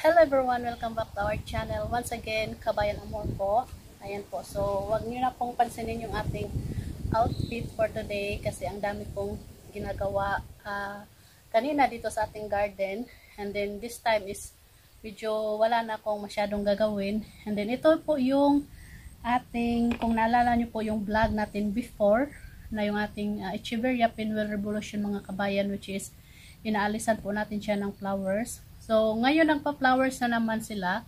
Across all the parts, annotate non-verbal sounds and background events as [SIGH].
Hello everyone! Welcome back to our channel. Once again, Kabayan Amor po. Ayan po. So, wag niyo na pong pansinin yung ating outfit for today kasi ang dami pong ginagawa ah, kanina dito sa ating garden. And then, this time is medyo wala na akong masyadong gagawin. And then, ito po yung ating, kung naalala niyo po yung vlog natin before, na yung ating uh, Echeverria Pinwheel Revolution mga kabayan which is inaalisan po natin siya ng flowers. So, ngayon nagpa-flowers na naman sila.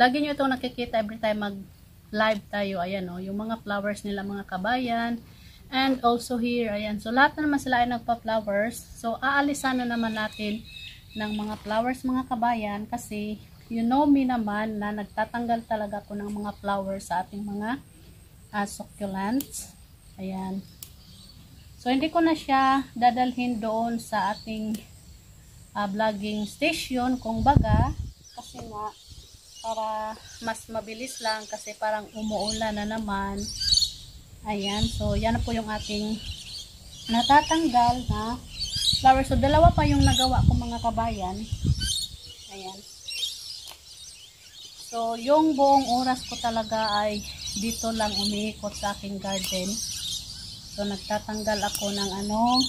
Lagi nyo itong nakikita every time mag-live tayo. Ayan o, yung mga flowers nila mga kabayan. And also here, ayan. So, lahat na naman sila ay nagpa-flowers. So, aalisan na naman natin ng mga flowers mga kabayan kasi you know me naman na nagtatanggal talaga ko ng mga flowers sa ating mga uh, succulents. Ayan. So, hindi ko na siya dadalhin doon sa ating uh, vlogging station kung baga kasi nga para mas mabilis lang kasi parang umuulan na naman. Ayan so yan po yung ating natatanggal na flower. So dalawa pa yung nagawa ko mga kabayan. Ayan. So yung buong oras ko talaga ay dito lang umiikot sa aking garden. So nagtatanggal ako ng ano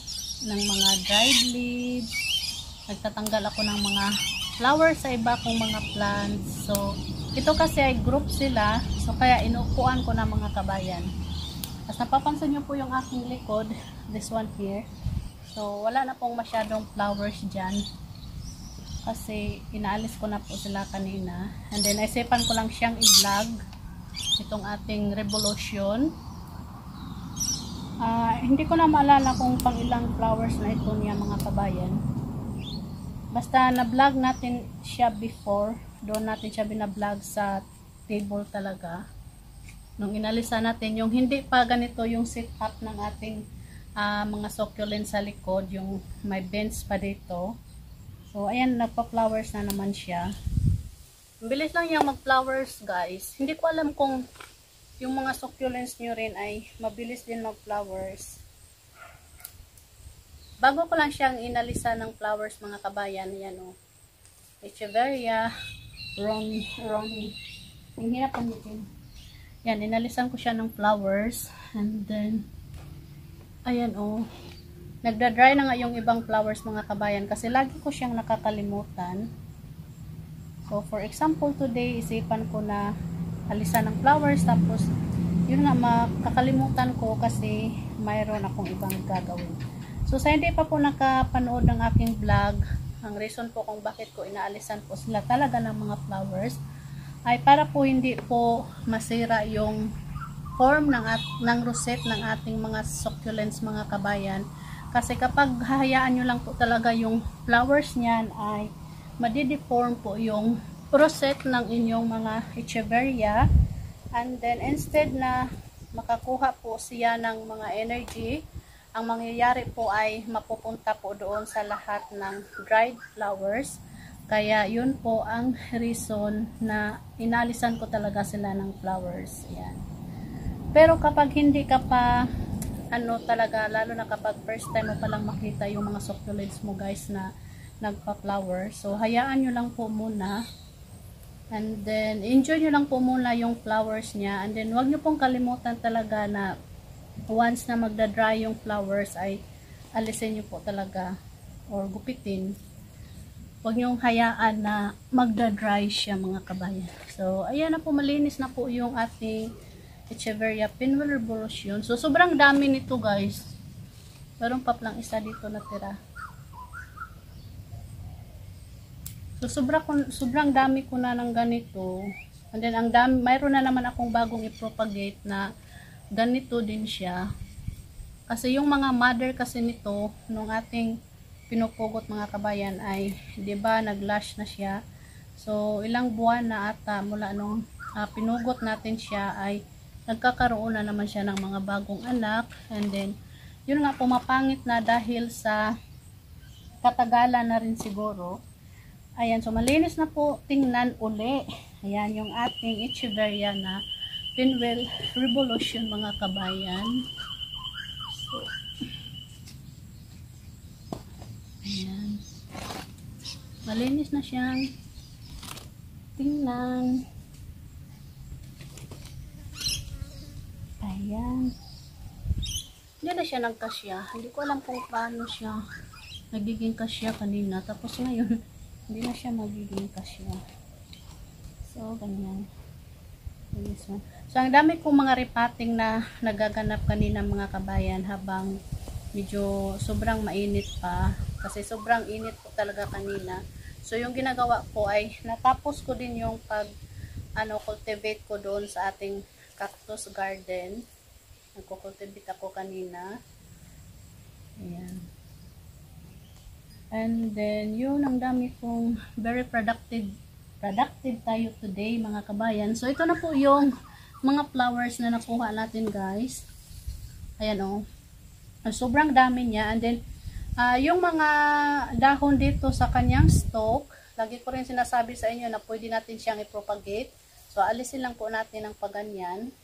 ng mga dried leaves nagtatanggal ako ng mga flowers sa iba kong mga plants. So, ito kasi ay group sila. So, kaya inuupuan ko ng mga kabayan. As napapansin nyo po yung aking likod, this one here. So, wala na pong masyadong flowers dyan. Kasi, inaalis ko na po sila kanina. And then, isipan ko lang siyang i-vlog. Itong ating revolution. Uh, hindi ko na maalala kung pang ilang flowers na ito niya mga kabayan. Basta na-vlog natin siya before. Doon natin siya bina-vlog sa table talaga. Nung inalisa natin, yung hindi pa ganito yung setup ng ating uh, mga succulent sa likod. Yung may bench pa dito. So, ayan, nagpa-flowers na naman siya. Bilis lang yung mag-flowers, guys. Hindi ko alam kung yung mga succulents nyo rin ay mabilis din mag-flowers. Bago ko lang siyang inalisa ng flowers mga kabayan, yan o. Oh. Echeveria, Ron, Ron, ang hirap ang nito. Yan, inalisan ko siya ng flowers. And then, ayan o. Oh. Nagda-dry na nga yung ibang flowers mga kabayan kasi lagi ko siyang nakakalimutan. So, for example, today, isipan ko na alisan ng flowers tapos yun nga makakalimutan ko kasi mayroon akong ibang gagawin. So sa hindi pa po nakapanood ng aking vlog, ang reason po kung bakit ko inaalisan po sila talaga ng mga flowers ay para po hindi po masira yung form ng, at, ng rosette ng ating mga succulents mga kabayan. Kasi kapag hahayaan nyo lang po talaga yung flowers niyan ay madideform po yung rosette ng inyong mga echeveria. And then instead na makakuha po siya ng mga energy, ang mangyayari po ay mapupunta po doon sa lahat ng dried flowers. Kaya yun po ang reason na inalisan ko talaga sila ng flowers. Yan. Pero kapag hindi ka pa ano talaga, lalo na kapag first time mo palang makita yung mga succulents mo guys na nagpa-flower. So, hayaan nyo lang po muna. And then, enjoy nyo lang po muna yung flowers niya. And then, wag nyo pong kalimutan talaga na once na magda-dry yung flowers ay alisin nyo po talaga or gupitin. Huwag nyong hayaan na magda-dry siya mga kabayan. So ayan na po malinis na po yung ating Echeveria Pinwheel Revolution. So sobrang dami nito guys. Meron pa lang isa dito natira. So sobra ko, sobrang dami ko na ng ganito. And then ang dami, mayroon na naman akong bagong i-propagate na ganito din siya. Kasi yung mga mother kasi nito, nung ating pinupugot mga kabayan ay, 'di ba, naglash na siya. So, ilang buwan na ata mula nung uh, pinugot natin siya ay nagkakaroon na naman siya ng mga bagong anak and then yun nga pumapangit na dahil sa katagalan na rin siguro. Ayan, so malinis na po tingnan uli. Ayan, yung ating Echeveria na Pinwell Revolution mga kabayan. So, ayan. Malinis na siyang tingnan. Ayan. Hindi na siya nagkasya. Hindi ko alam kung paano siya nagiging kasya kanina. Tapos ngayon, [LAUGHS] hindi na siya magiging kasya. So, ganyan. This one. So, ang dami kong mga repating na nagaganap kanina mga kabayan habang medyo sobrang mainit pa. Kasi sobrang init po talaga kanina. So, yung ginagawa ko ay natapos ko din yung pag ano, cultivate ko doon sa ating cactus garden. Nagko-cultivate ako kanina. Ayan. And then, yun, ang dami kong very productive productive tayo today mga kabayan. So, ito na po yung mga flowers na nakuha natin guys. Ayan o. Oh. Sobrang dami niya. And then, uh, yung mga dahon dito sa kanyang stalk, lagi ko rin sinasabi sa inyo na pwede natin siyang i-propagate. So, alisin lang po natin ang paganyan.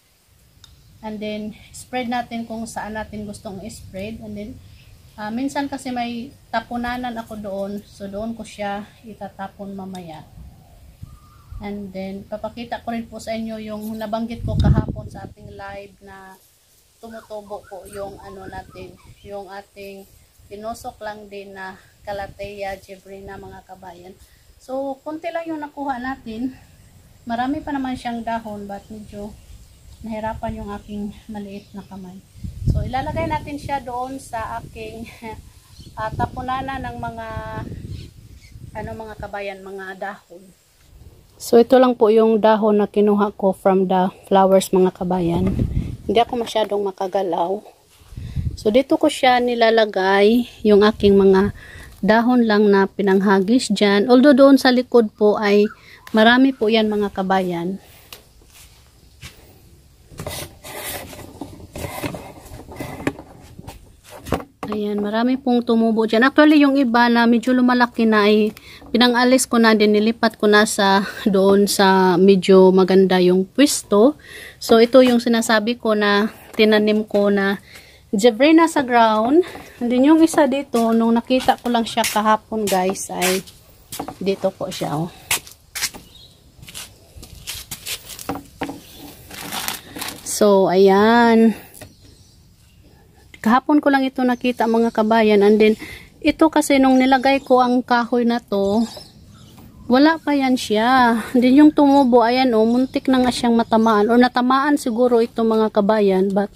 And then, spread natin kung saan natin gustong i-spread. And then, uh, minsan kasi may tapunanan ako doon. So, doon ko siya itatapon mamaya. And then, papakita ko rin po sa inyo yung nabanggit ko kahapon sa ating live na tumutubo po yung ano natin, yung ating pinusok lang din na Calathea jebrina mga kabayan. So, konti lang yung nakuha natin. Marami pa naman siyang dahon but medyo nahirapan yung aking maliit na kamay. So, ilalagay natin siya doon sa aking [LAUGHS] uh, tapunana ng mga ano mga kabayan, mga dahon. So, ito lang po yung dahon na kinuha ko from the flowers mga kabayan. Hindi ako masyadong makagalaw. So, dito ko siya nilalagay yung aking mga dahon lang na pinanghagis dyan. Although doon sa likod po ay marami po yan mga kabayan. Ayan, marami pong tumubo dyan. Actually, yung iba na medyo lumalaki na ay pinangalis ko na din, nilipat ko na sa [LAUGHS] doon sa medyo maganda yung pwesto. So, ito yung sinasabi ko na tinanim ko na Jebrina sa ground. And then yung isa dito, nung nakita ko lang siya kahapon guys, ay dito po siya. Oh. So, ayan. Kahapon ko lang ito nakita mga kabayan. And then, ito kasi nung nilagay ko ang kahoy na to, wala pa yan siya. Then yung tumubo, ayan o, oh, muntik na nga siyang matamaan. Or natamaan siguro ito mga kabayan. But,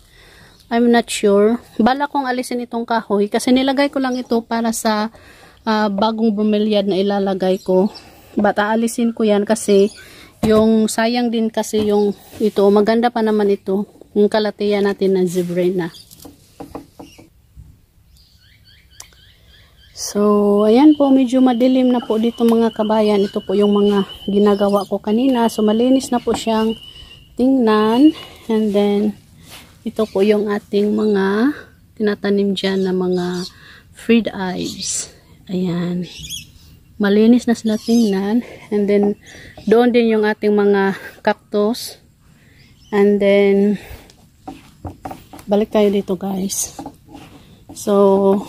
I'm not sure. Bala kong alisin itong kahoy. Kasi nilagay ko lang ito para sa uh, bagong bromeliad na ilalagay ko. But, aalisin ko yan kasi yung sayang din kasi yung ito. Maganda pa naman ito. Yung kalatiya natin na zebrina. So, ayan po, medyo madilim na po dito mga kabayan. Ito po yung mga ginagawa ko kanina. So, malinis na po siyang tingnan. And then, ito po yung ating mga tinatanim dyan na mga fried ives. Ayan. Malinis na sila tingnan. And then, doon din yung ating mga cactus. And then, balik tayo dito guys. So,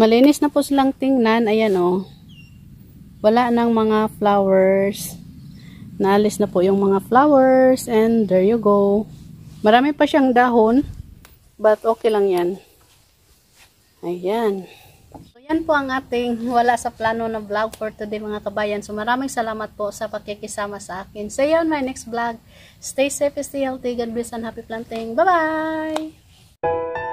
Malinis na po silang tingnan. Ayan o. Oh. Wala nang mga flowers. Naalis na po yung mga flowers. And there you go. Marami pa siyang dahon. But okay lang yan. Ayan. So yan po ang ating wala sa plano na vlog for today mga kabayan. So maraming salamat po sa pakikisama sa akin. See you my next vlog. Stay safe, stay healthy. God bless and happy planting. Bye-bye!